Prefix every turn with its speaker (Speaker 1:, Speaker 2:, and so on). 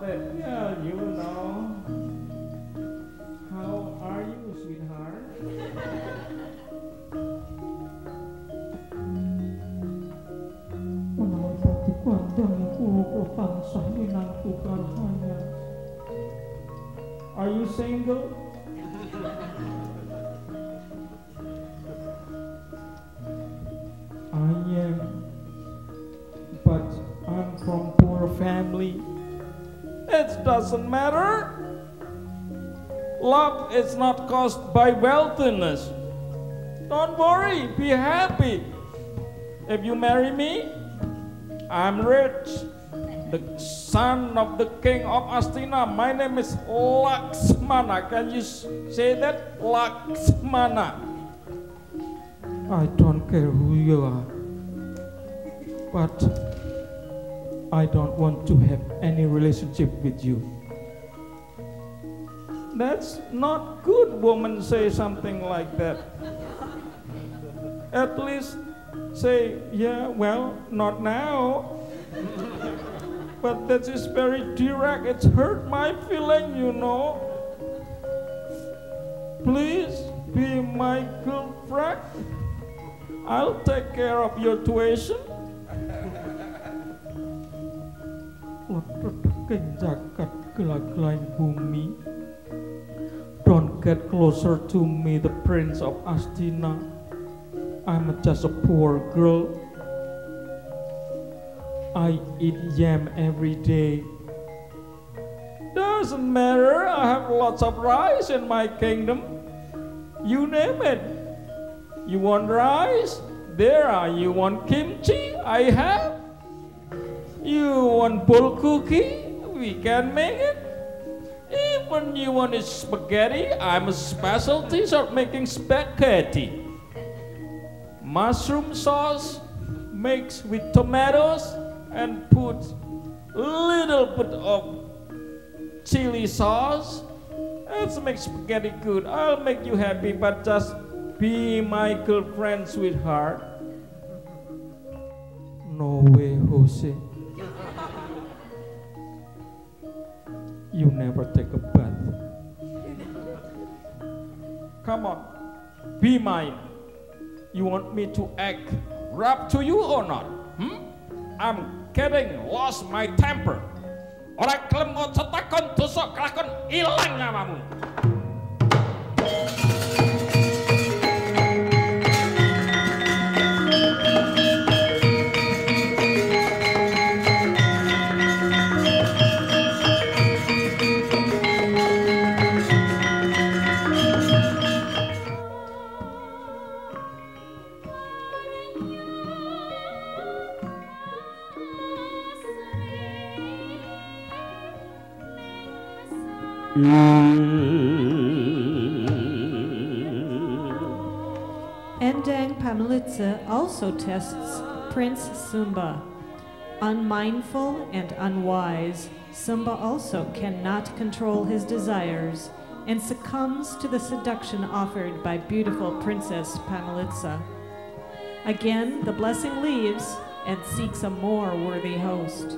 Speaker 1: Well, you know. How are you, sweetheart?
Speaker 2: Menolak dipandangku kepangsa minangku karhanya
Speaker 1: Are you single? I am, but I'm from poor family. It doesn't matter. Love is not caused by wealthiness. Don't worry, be happy. If you marry me, I'm rich. The son of the king of Astina. My name is Laksmana. Can you say that? Laksmana.
Speaker 2: I don't care who you are But I don't want to have any relationship with you
Speaker 1: That's not good, woman, say something like that. At least say, yeah, well, not now. but that is very direct. It's hurt my feeling, you know. Please be my girlfriend. I'll take care of your tuition.
Speaker 2: Jagat bumi Don't get closer to me the prince of Astina I'm just a poor girl I eat yam every day
Speaker 1: Doesn't matter, I have lots of rice in my kingdom. You name it. You want rice? There are. You want kimchi? I have. You want bull cookie? We can make it. Even you want a spaghetti? I'm a specialty of making spaghetti. Mushroom sauce mixed with tomatoes and put little bit of chili sauce. Let's make spaghetti good. I'll make you happy, but just be my girlfriend, sweetheart.
Speaker 2: No way Jose You never take a bath
Speaker 1: Come on, be mine. You want me to act rap to you or not? Hmm? I'm getting lost my temper. Ora kelem kok cetakon dosa kelakon ilang nyawamu. Mm.
Speaker 3: Endang Pamlitsa also tests Prince Sumba. Unmindful and unwise, Sumba also cannot control his desires and succumbs to the seduction offered by beautiful Princess Pamlitsa. Again, the blessing leaves and seeks a more worthy host.